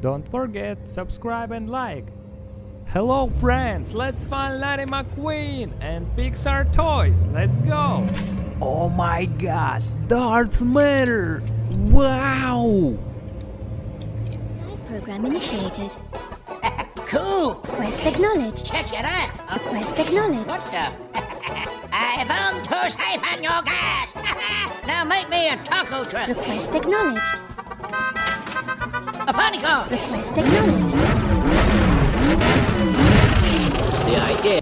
Don't forget, subscribe and like. Hello friends, let's find Larry McQueen and Pixar toys. Let's go. Oh my god, Darth Vader. Wow. Guys program initiated. Cool. Quest acknowledged. Check it out. Quest acknowledged. What the? I found to siphon your gas. now make me a taco truck. Request acknowledged. A funny. Request acknowledged. The idea.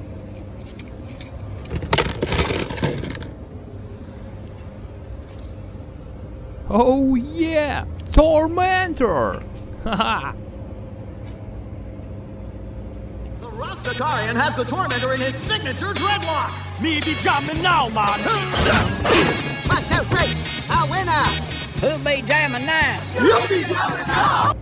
Oh yeah, Tormentor. Haha. The Rastafarian has the Tormentor in his signature dreadlock! Me be jamming now, man. One, two, three! A winner! Who be jamming now? You be jamming now!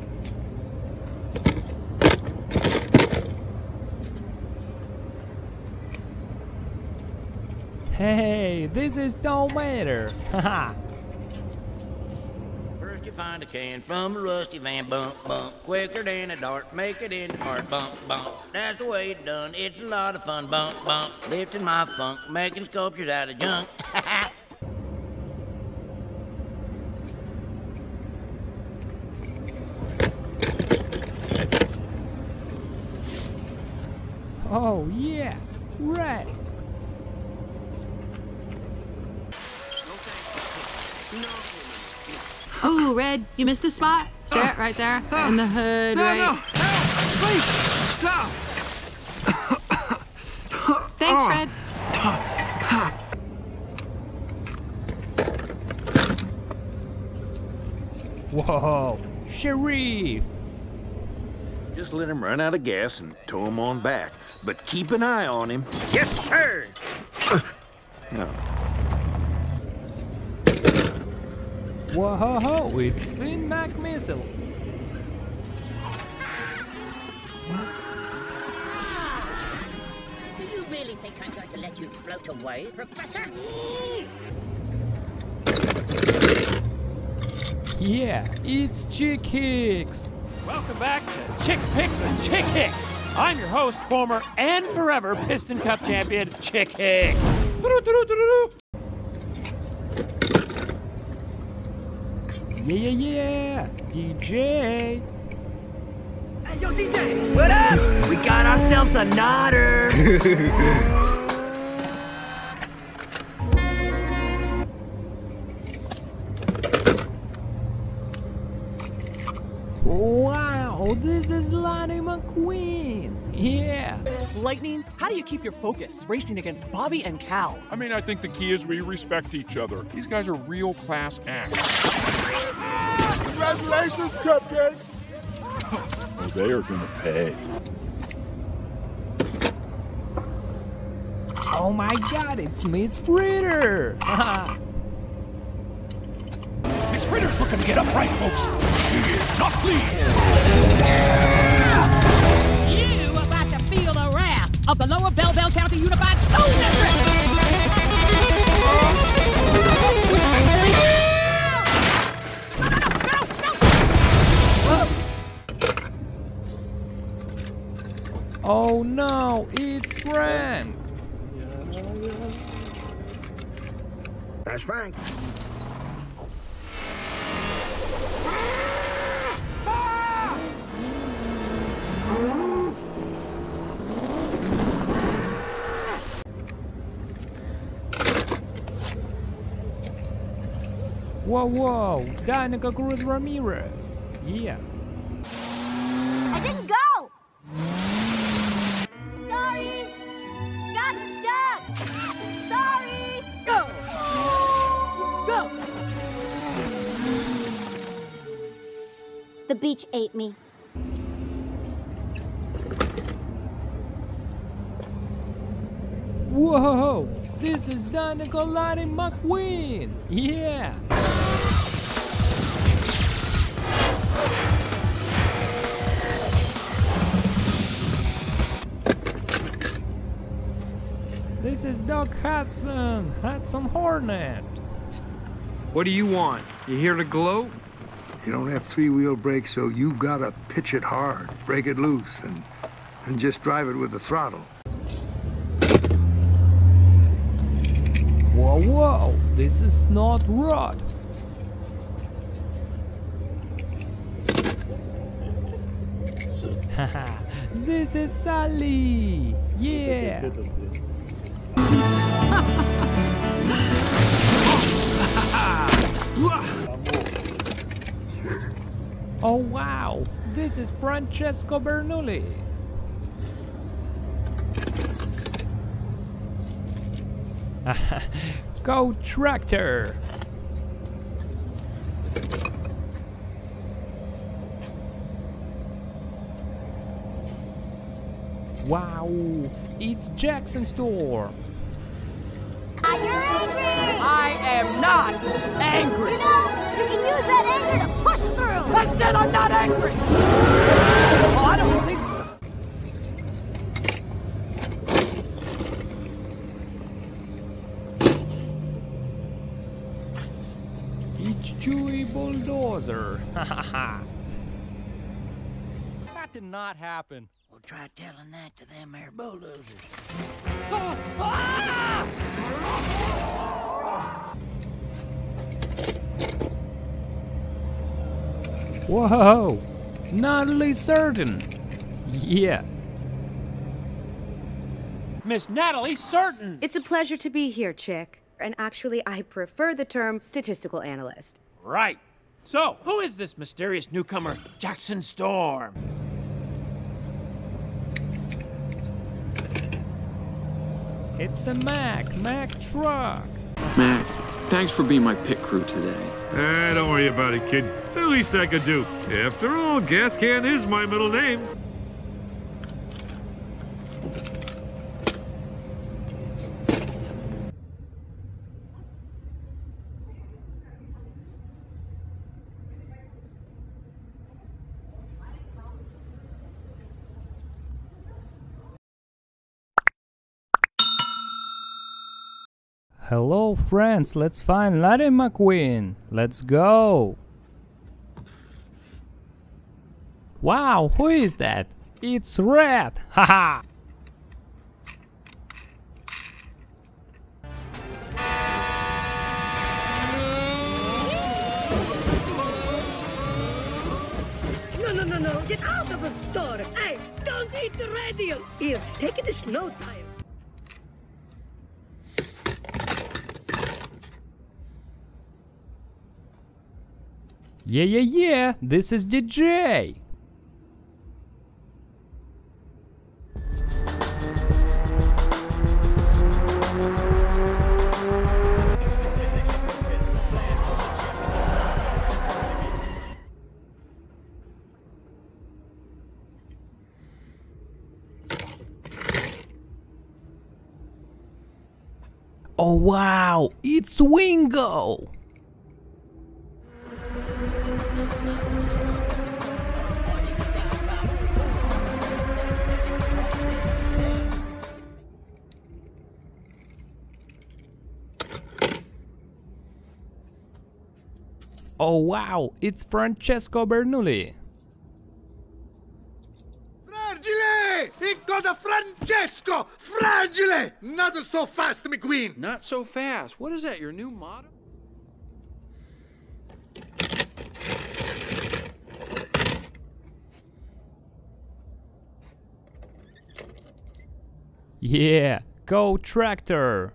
Hey, this is Tormentor. Haha. First you find a can from a rusty van, bump, bump. Quicker than a dart, make it in the cart, bump, bump. That's the way it's done, it's a lot of fun, bump, bump. Lifting my funk, making sculptures out of junk. Oh yeah, right. Oh, Red, you missed a spot. Stare it right there in the hood, No, right? no! Help! Please! Stop! Thanks, oh. Fred. Whoa, Sheriff. Just let him run out of gas and tow him on back. But keep an eye on him. Yes, sir! no. Whoa, it's Finn McMissile. Do you really think I'm going to let you float away, Professor? Yeah, it's Chick Hicks. Welcome back to Chick Picks with Chick Hicks. I'm your host, former and forever Piston Cup champion, Chick Hicks. Yeah, yeah, yeah. DJ. Hey, yo, DJ! What up? We got ourselves a nodder! Wow, this is Lightning McQueen. Yeah. Lightning, how do you keep your focus racing against Bobby and Cal? I mean, I think the key is we respect each other. These guys are real class acts. Congratulations, Cupcake! Oh, they are gonna pay. Oh my god, it's Miss Fritter. Miss Fritter's looking to get upright, folks. She is not clean. You about to feel the wrath of the Lower Bell Bell County Unified School District! Oh no, it's Frank. That's Frank. Whoa, whoa, Dinoco Cruz Ramirez. Yeah. The ate me. Whoa, this is Dinoco Lightning McQueen. Yeah. This is Doc Hudson, Hudson Hornet. What do you want? You here to gloat? You don't have three-wheel brakes, so you've gotta pitch it hard, break it loose, and, and just drive it with the throttle. Whoa, whoa, this is Snot Rod. Haha, this is Sally. Yeah. oh wow, this is Francesco Bernoulli. Go tractor! Wow, it's Jackson Storm. Are you angry? I am not angry. You know, you can use that anger to push through. I said I'm not angry. Oh, I don't think so. It's Chewy Bulldozer. that did not happen. Well, try telling that to them there bulldozers. Ah! Ah! Whoa! Natalie Certain. Yeah. Miss Natalie Certain. It's a pleasure to be here, Chick. And actually, I prefer the term statistical analyst. Right. So, who is this mysterious newcomer, Jackson Storm? It's a Mack, Mack truck. Mack, thanks for being my pit crew today. Ah, don't worry about it, kid. It's the least I could do. After all, Gas Can is my middle name. Hello, friends. Let's find Larry McQueen. Let's go. Wow, who is that? It's Red. Haha. No, no, no, no. Get out of the store. Hey, don't eat the radio. Here, take it a slow tire. Yeah, yeah, yeah. This is DJ. Oh wow, it's Wingo! Oh wow, it's Francesco Bernoulli. Fragile! It goes a Francesco! Fragile! Not so fast, McQueen! Not so fast. What is that, your new motto? Yeah, go tractor!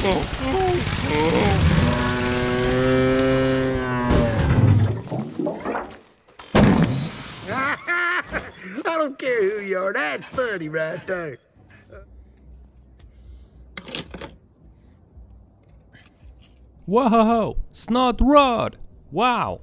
I don't care who you are, that's funny right there. Whoa, Snot Rod! Wow!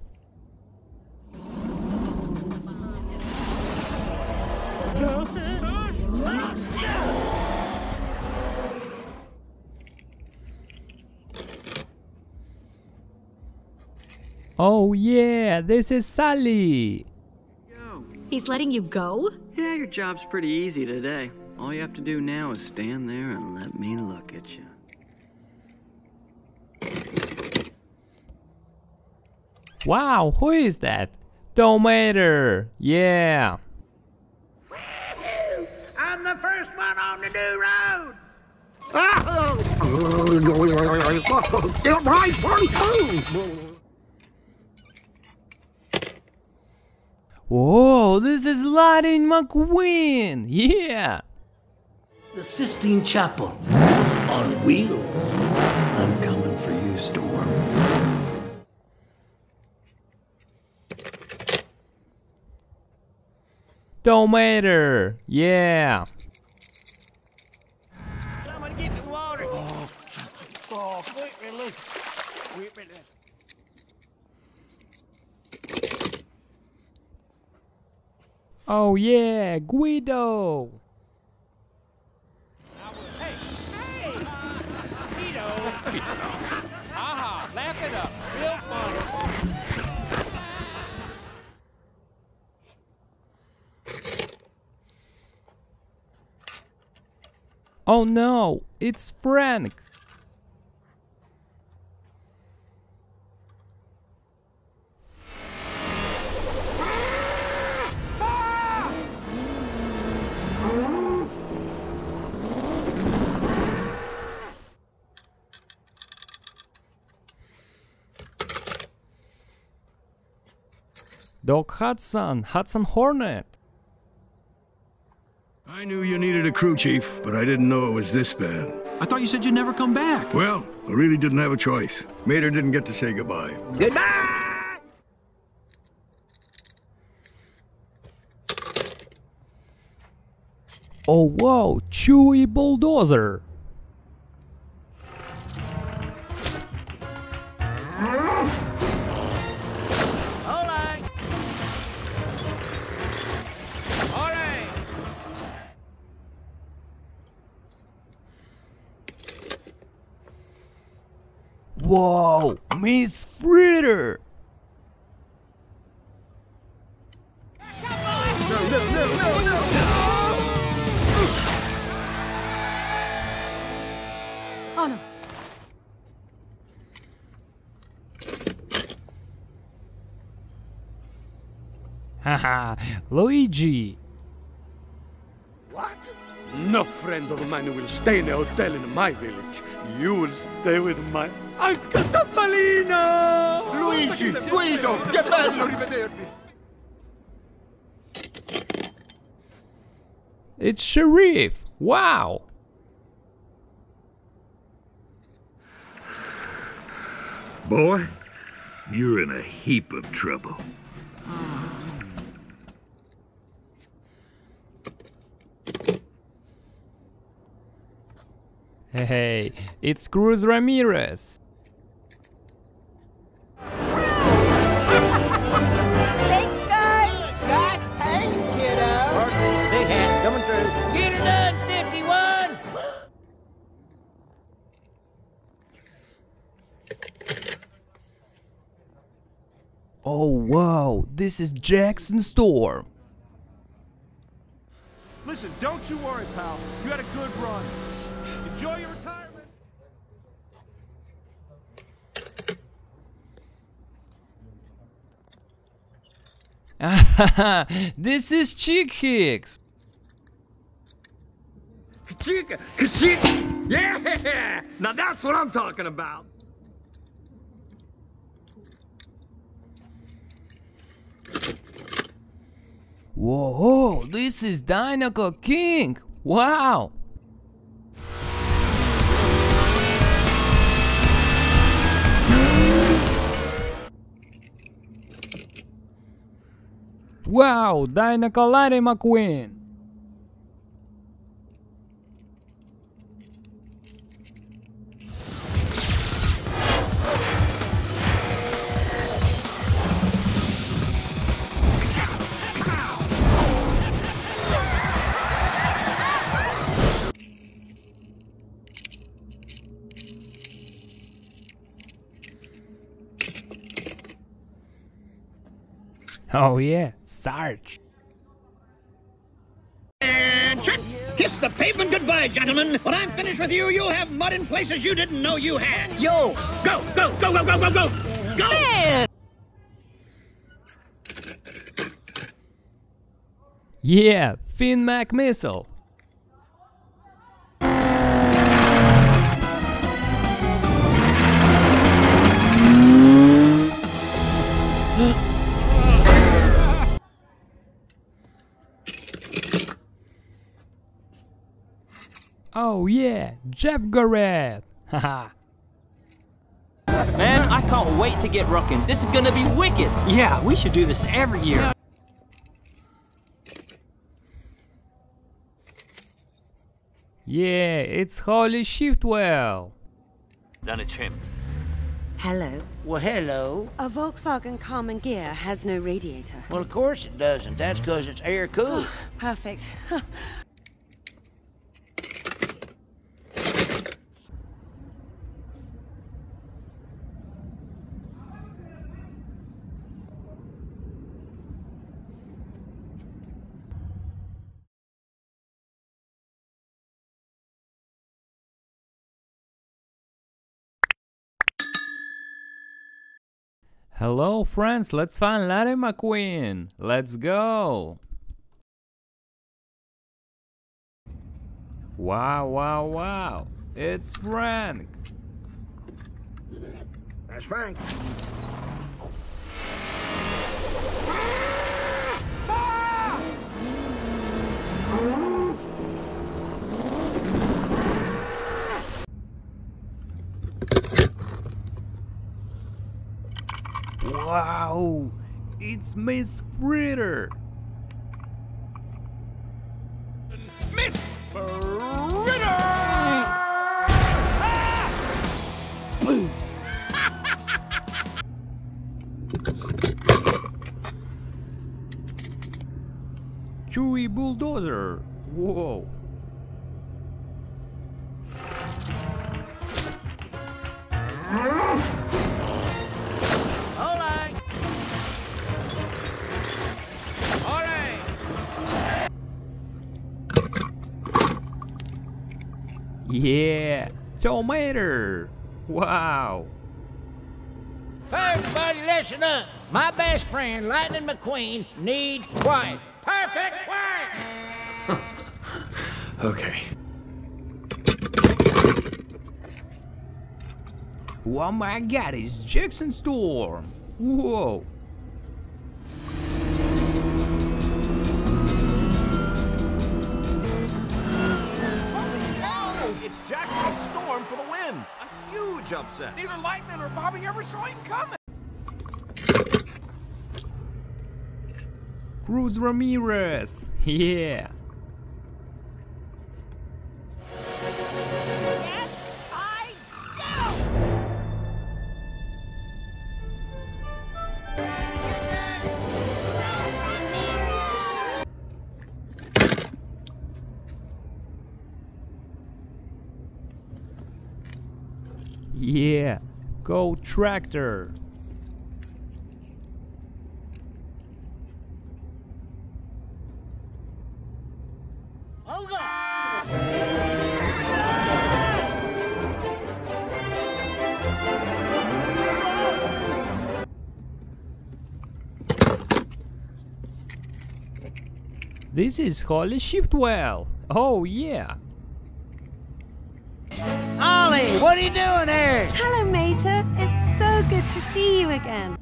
Oh yeah, this is Sally! He's letting you go? Yeah, your job's pretty easy today. All you have to do now is stand there and let me look at you. Wow, who is that? Tow Mater! Yeah! I'm the first one on the new road. Oh! Get right through! Whoa, this is Lightning McQueen! Yeah! The Sistine Chapel on wheels. I'm coming for you, Storm. Tow Mater! Yeah! Someone get me water. Oh, oh quick release. Quick release. Oh yeah, Guido! Haha, laugh it up. Real fun. Oh no, it's Frank! Doc Hudson, Hudson Hornet. I knew you needed a crew chief, but I didn't know it was this bad. I thought you said you'd never come back. Well, I really didn't have a choice. Mater didn't get to say goodbye. Goodbye. Oh wow, Chewy Bulldozer! Whoa, Miss Fritter! No, no, no, no, no! Oh no. Haha, Luigi! What? No friend of mine will stay in a hotel in my village. You will stay with my Anche Topolino! Luigi, Guido, che bello rivedervi! It's Sheriff! Wow! Boy, you're in a heap of trouble. Hey, it's Cruz Ramirez! Thanks, guys. Nice paint, kiddo. Big hat coming through. Get her done, 51. Oh wow, this is Jackson Storm! Listen, don't you worry, pal. You had a good run. Enjoy your retirement. this is Chick Hicks! Kachika! Kachika! Yeah! Now that's what I'm talking about! Whoa, this is Dinoco King! Wow! Wow, Dinoco Lightning McQueen! Oh yeah, Sarge. And shut! Kiss the pavement goodbye, gentlemen. When I'm finished with you, you'll have mud in places you didn't know you had. Yo! Go, go, go, go, go, go, go! Go! Yeah, Finn McMissile. Oh yeah, Jeff Gorvette! Haha. Man, I can't wait to get rocking. This is gonna be wicked. Yeah, we should do this every year. yeah, it's Holley Shiftwell. Then it's him. Hello. Well, hello. A Volkswagen Karmann Ghia has no radiator. Well, of course it doesn't. That's because it's air cooled. Perfect. Hello, friends, let's find Larry McQueen. Let's go. Wow, wow, wow. It's Frank. That's Frank. Wow, it's Miss Fritter. Miss Boom. Chewy bulldozer. Whoa. Yeah, tomato. Wow. Hey, everybody, listen up. My best friend, Lightning McQueen, needs quiet. Perfect quiet. Okay. Oh my god, it's Jackson Storm. Whoa. A huge. Neither Lightning or Bobby ever saw him coming. Cruz Ramirez. Yeah. Yeah. Go tractor. This is Holley Shiftwell! Oh yeah. What are you doing there? Hello, Mater. It's so good to see you again.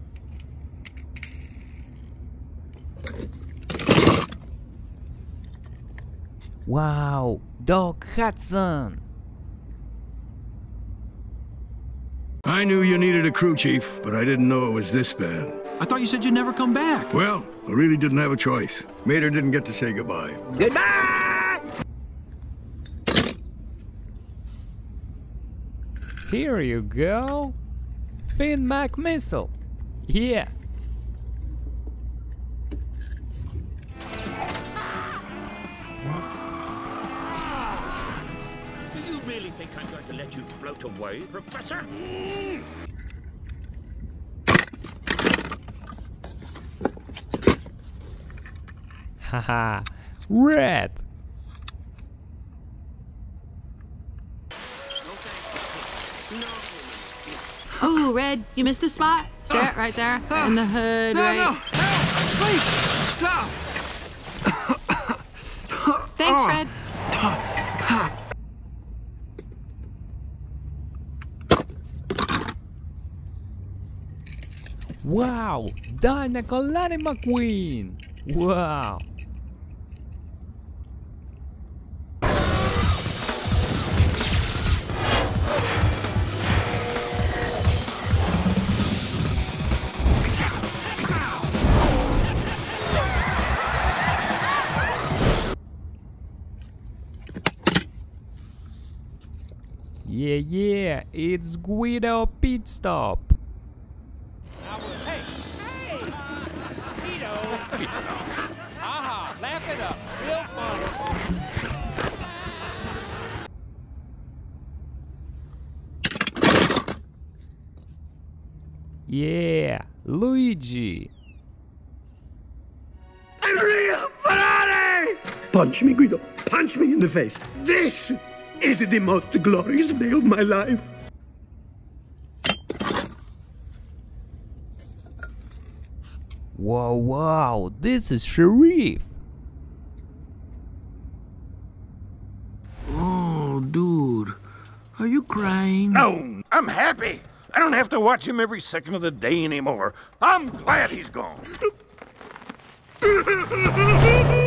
Wow, Doc Hudson. I knew you needed a crew chief, but I didn't know it was this bad. I thought you said you'd never come back. Well, I really didn't have a choice. Mater didn't get to say goodbye. Goodbye! Here you go. Finn McMissile. Yeah. Do you really think I'm going to let you float away, Professor? Haha. Red. Oh, Red, you missed a spot. Start oh. right there oh. in the hood, No, right? no, help! Please, stop! Oh. Fred? Wow, Dinoco Lightning McQueen! Wow! Yeah, yeah, it's Guido Pit Stop. Hey, hey! Vito! Pit stop. Haha, laugh it up. Real fun. Yeah, Luigi. Real Ferrari! Punch me, Guido. Punch me in the face. This is it the most glorious day of my life. Wow, wow, this is Sheriff. Oh, dude. Are you crying? No, I'm happy. I don't have to watch him every second of the day anymore. I'm glad he's gone.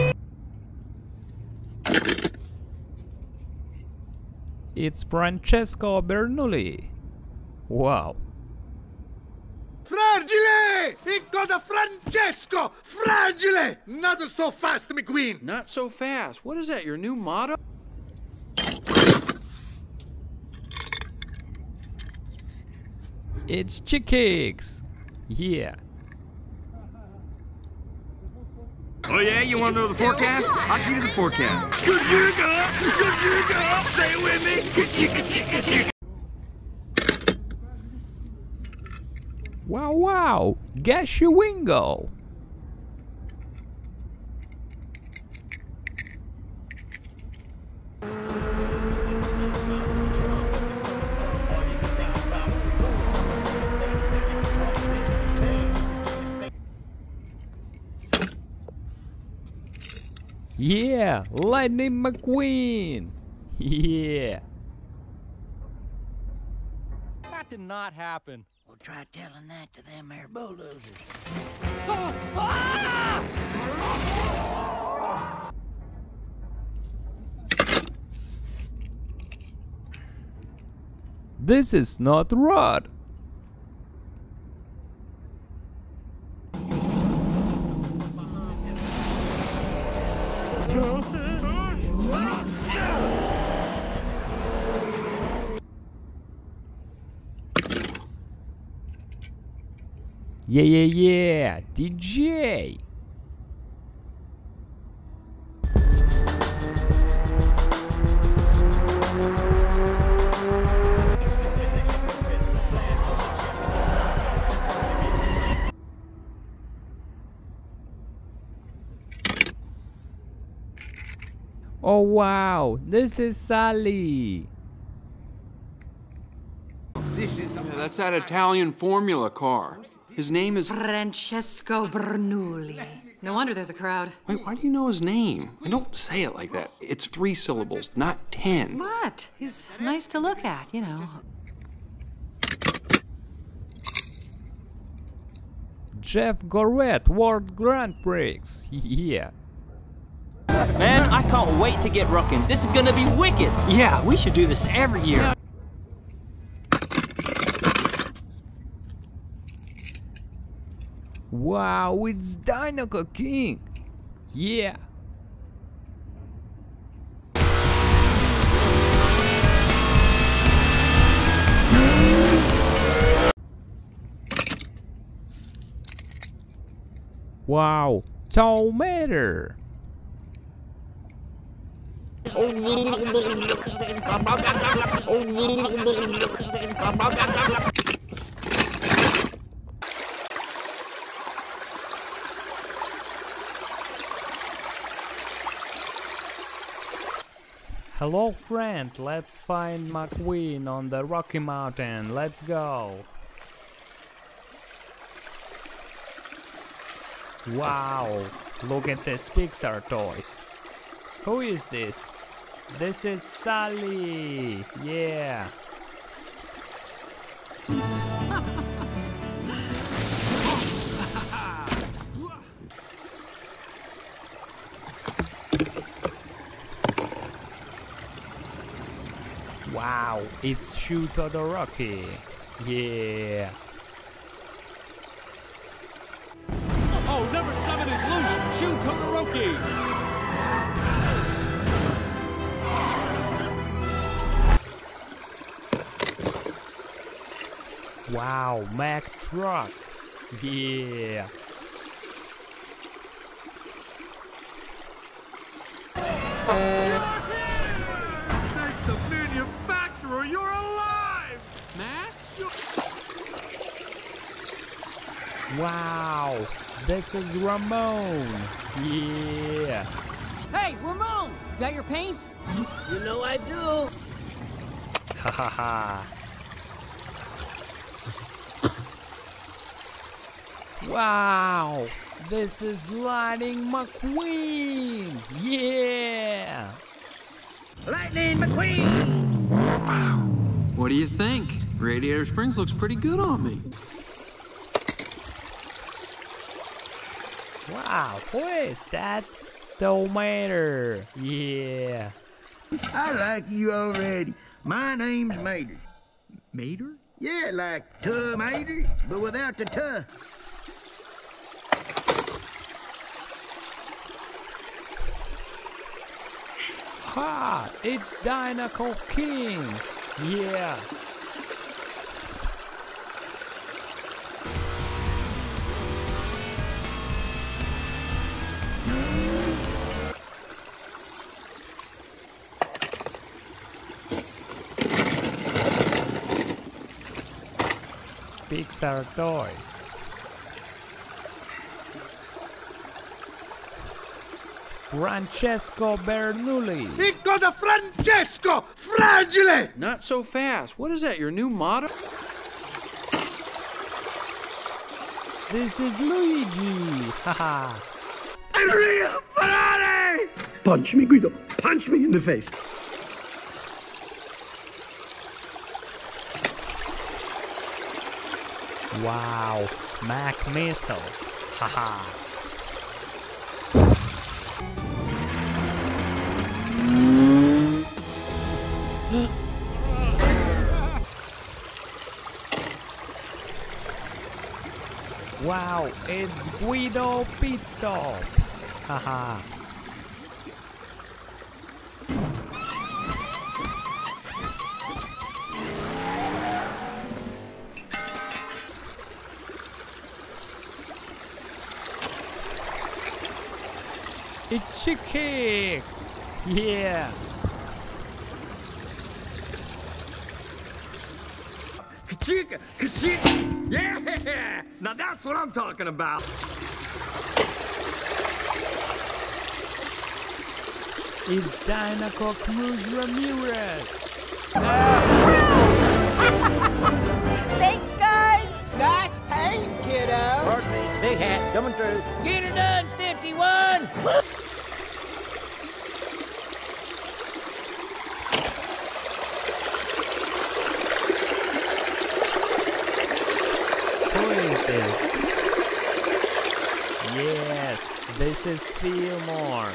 It's Francesco Bernoulli. Wow. Fragile! It goes a Francesco! Fragile! Not so fast, McQueen! Not so fast. What is that, your new motto? It's Chick Hicks. Yeah. Oh yeah, you want to know the forecast? I'll give you the forecast. Kachuga! Kachuga! Say it with me! Kachika chika chika! Wow, wow, Gashuingo. Yeah, Lightning McQueen. Yeah. That did not happen. We'll try telling that to them there bulldozers. This is Snot Rod. Yeah, yeah, yeah, DJ. Oh wow, this is Sally. This is. Yeah, that's that Italian Formula car. His name is. Francesco Bernoulli. No wonder there's a crowd. Wait, why do you know his name? And don't say it like that. It's three syllables, not ten. What? He's nice to look at, you know. Jeff Gorvette World Grand Prix. Yeah. Man, I can't wait to get rocking. This is gonna be wicked. Yeah, we should do this every year. Wow, it's Dinoco King. Yeah. Wow, Tow Mater. Hello friend, let's find McQueen on the Rocky Mountain. Let's go. Wow, look at these Pixar toys. Who is this? This is Sally. Yeah. It's Shu Todoroki. Yeah. Oh, number seven is loose. Shu Todoroki. Wow, Mack truck. Yeah. Thank Wow, this is Ramon. Yeah. Hey, Ramon! Got your paints? You know I do. Ha ha ha. Wow, this is Lightning McQueen. Yeah. Lightning McQueen! Wow. What do you think? Radiator Springs looks pretty good on me. Wow, who is that? Tow Mater. Yeah. I like you already. My name's Mater. Mater? Yeah, like tomato, but without the tuh. Ha! It's Dinoco King. Yeah. Pixar toys. Francesco Bernoulli. It goes a Francesco! Fragile! Not so fast. What is that, your new motto? This is Luigi. Haha. Enrico Ferrari! Punch me, Guido. Punch me in the face. Wow. Mac missile. Haha. wow, it's Guido Pit. Haha. It's chicken. Yeah. Kachika! Kachika! Yeah! Now that's what I'm talking about. It's Dinoco Cruz Ramirez. Thanks, guys. Nice paint, kiddo. Pardon me, big hat coming through. Get her done, 51! Who is this? Yes, this is Fillmore.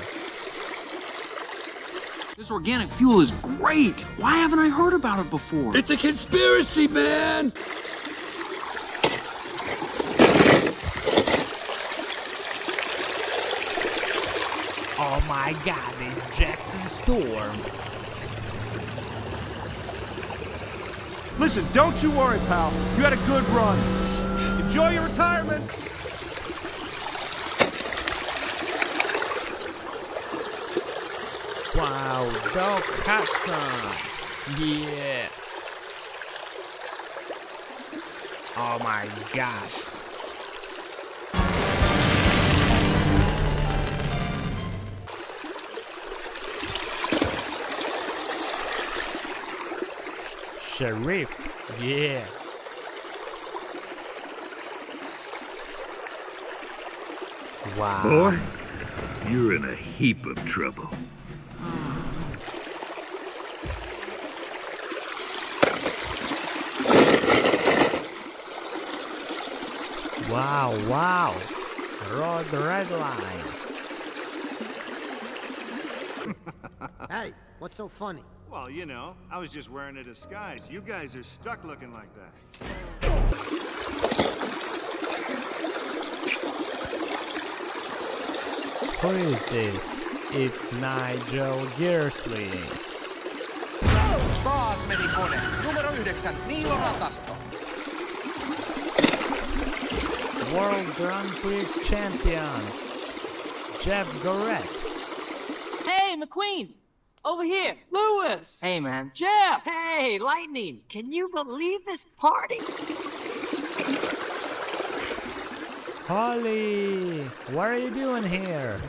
This organic fuel is great. Why haven't I heard about it before? It's a conspiracy, man! Oh my god, it's Jackson Storm. Listen, don't you worry, pal. You had a good run. Enjoy your retirement. Wow, Doc Hudson. Yes. Oh my gosh. Sheriff. Yeah. Wow. Boy, you're in a heap of trouble. Wow, wow. Rode the red line. hey, what's so funny? Well, you know, I was just wearing a disguise. You guys are stuck looking like that. Who is this? It's Nigel Gearsley. Taas meni kone. Numero yhdeksän, Niilo Ratasto. World Grand Prix champion, Jeff Gorvette. Hey, McQueen! Over here! Lewis! Hey, man. Jeff! Hey, Lightning! Can you believe this party? Holley, what are you doing here?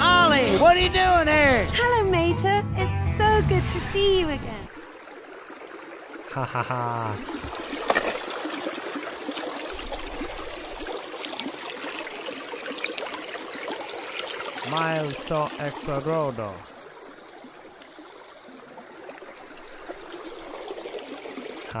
Ollie, what are you doing here? Hello, Mater. It's so good to see you again. Ha ha ha. Miles so extra rodo.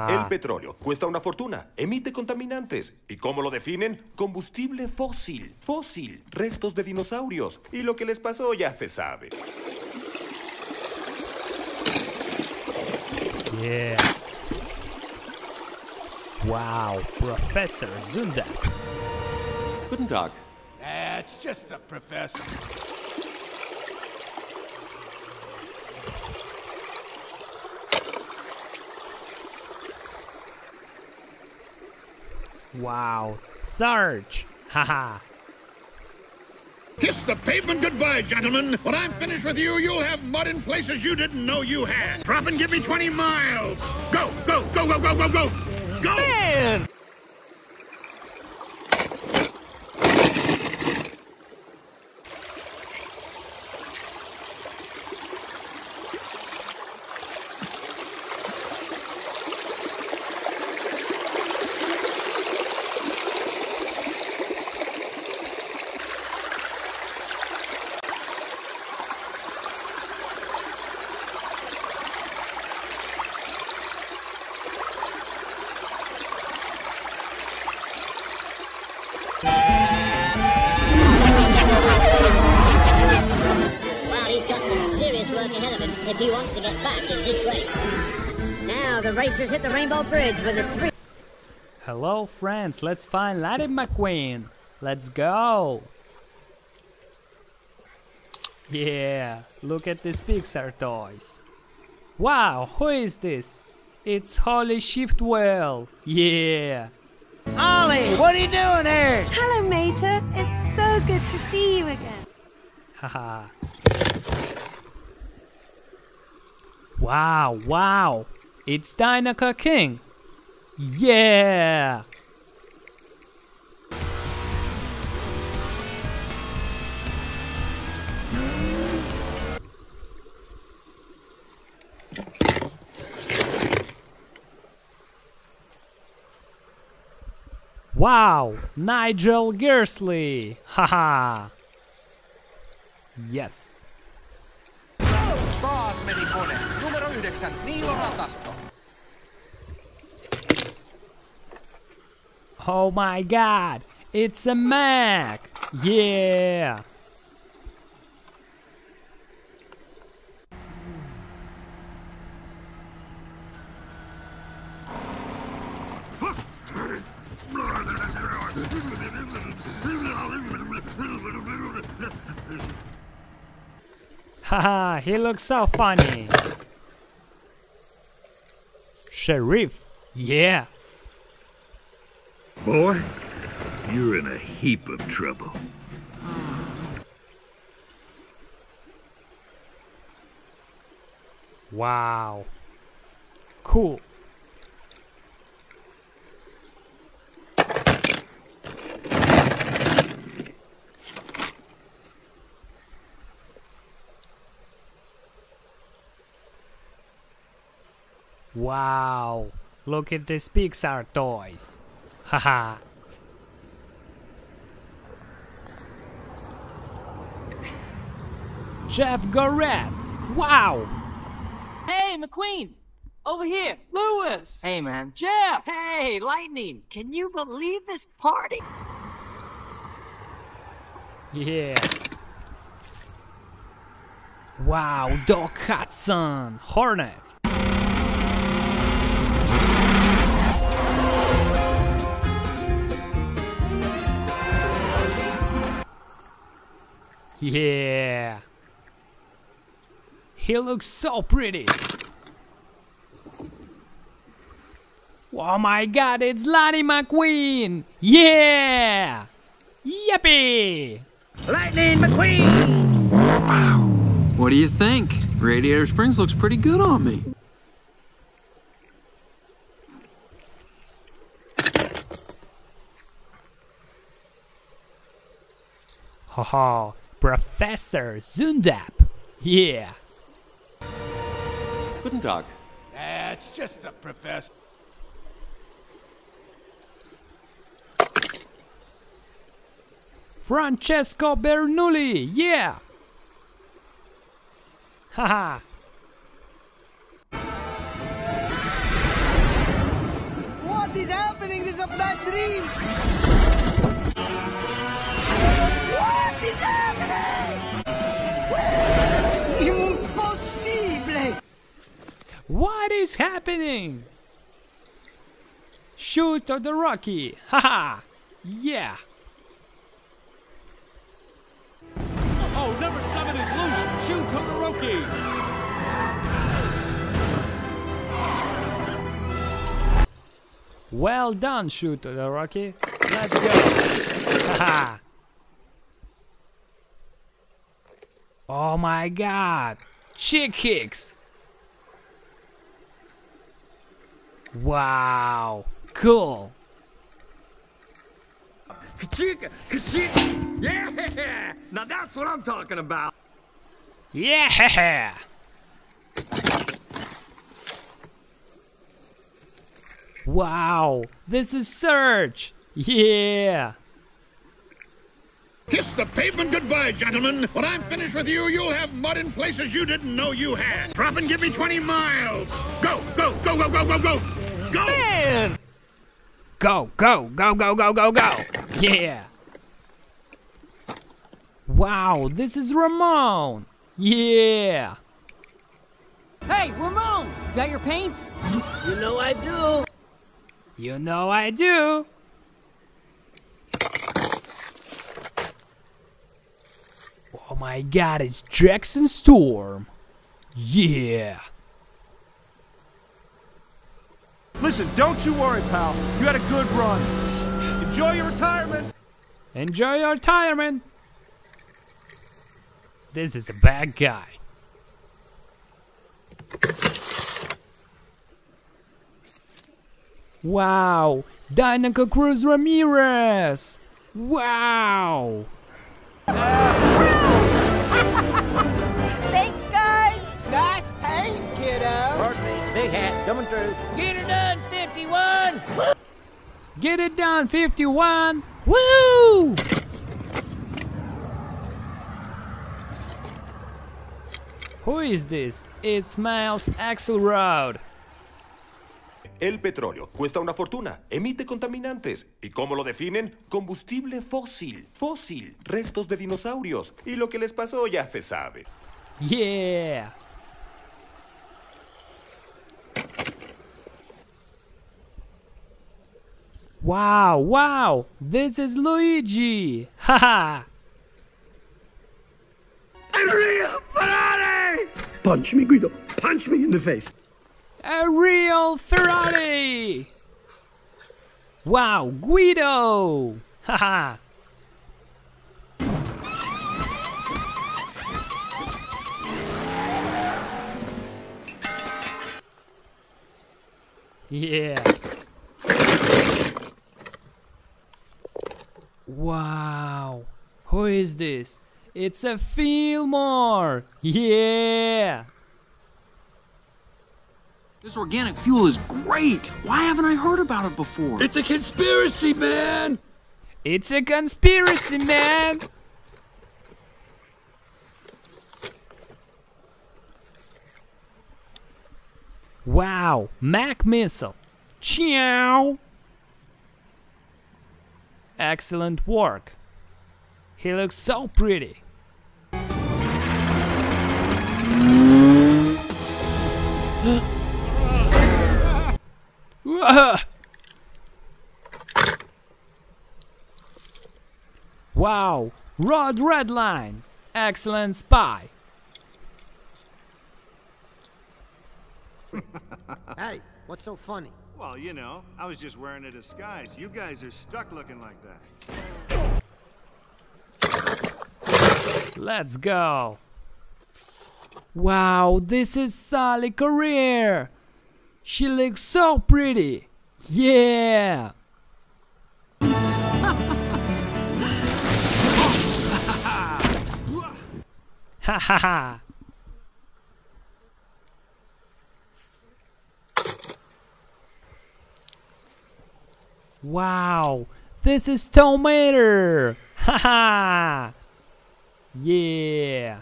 El petróleo cuesta una fortuna, emite contaminantes. ¿Y cómo lo definen? Combustible fósil, fósil, restos de dinosaurios. Y lo que les pasó ya se sabe. Yeah. Wow, Professor Zunda. Guten Tag. That's just the professor. Wow, Sarge. Haha. Kiss the pavement goodbye, gentlemen. When I'm finished with you, you'll have mud in places you didn't know you had. Drop and give me 20 miles. Go, go, go, go, go, go, go. Go! Man! Work ahead of him if he wants to get back in this race. Now the racers hit the Rainbow Bridge with its three. Hello, friends. Let's find Laddie McQueen. Let's go. Yeah, look at these Pixar toys. Wow, who is this? It's Holley Shiftwell. Yeah. Holley, what are you doing here? Hello, Mater. It's so good to see you again. Haha. Wow, wow. It's Dinoco King. Yeah. Wow, Nigel Gearsley! Haha. Yes. Numero Oh my god, it's a Mack. Yeah. Haha, he looks so funny. Sheriff, yeah. Boy, you're in a heap of trouble. Wow. Cool. Wow. Look at these Pixar toys. Haha. Jeff Gorvette. Wow. Hey, McQueen! Over here, Lewis! Hey, man. Jeff! Hey, Lightning! Can you believe this party? Yeah. Wow, Doc Hudson, Hornet. Yeah. He looks so pretty. Oh my god, it's Lonnie McQueen! Yeah! Yippee! Lightning McQueen! What do you think? Radiator Springs looks pretty good on me. Haha, Professor Zündapp. Yeah. Guten Tag. That's just the professor. Francesco Bernoulli. Yeah. Haha. What is happening? This is a bad dream. What is happening? Shoot to the Rocky. Haha. yeah. Oh, number seven is loose. Shu Todoroki. Well done, shoot Rocky. Let's go. Haha. oh my god. Chick Hicks. Wow. Cool. Kachika, kachika, yeah! Now that's what I'm talking about. Yeah. Wow. This is Sarge. Yeah. Kiss the pavement goodbye, gentlemen. When I'm finished with you, you'll have mud in places you didn't know you had. Drop and give me 20 miles. Go, go, go, go, go, go, go. Go! Man! Go, go, go, go, go, go, go. Yeah. Wow, this is Ramon. Yeah. Hey, Ramon! Got your paints? You know I do. You know I do. My god, it's Jackson Storm. Yeah. Listen, don't you worry, pal. You had a good run. Enjoy your retirement. Enjoy your retirement. This is a bad guy. Wow, Dinoco Cruz Ramirez. Wow. Thanks, coming through. Get her done, 51. Get it done, 51. Woo! Who is this? It's Miles Axelrod. El petróleo cuesta una fortuna, emite contaminantes. ¿Y cómo lo definen? Combustible fósil. Fósil, restos de dinosaurios. Y lo que les pasó ya se sabe. Yeah. Wow, wow, this is Luigi. Haha. A real Ferrari! Punch me, Guido. Punch me in the face. A real Ferrari. Wow, Guido. Haha. Yeah. Wow. Who is this? It's a Fillmore. Yeah. This organic fuel is great. Why haven't I heard about it before? It's a conspiracy, man. It's a conspiracy, man. Wow, McMissile. Ciao. Excellent work. He looks so pretty. wow, Rod Redline. Excellent spy. Hey, what's so funny? Well, you know, I was just wearing a disguise. You guys are stuck looking like that. Let's go. Wow, this is Sally Carrera. She looks so pretty. Yeah. Ha ha ha. Wow, this is Tow Mater! Haha! yeah!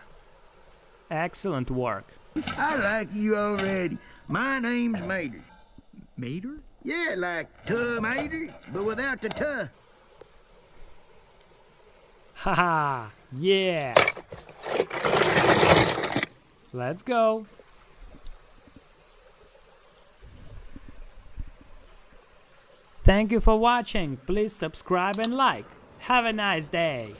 Excellent work. I like you already. My name's Mater. Mater? Yeah, like tomater, but without the tuh. Haha! yeah! Let's go! Thank you for watching. Please subscribe and like. Have a nice day.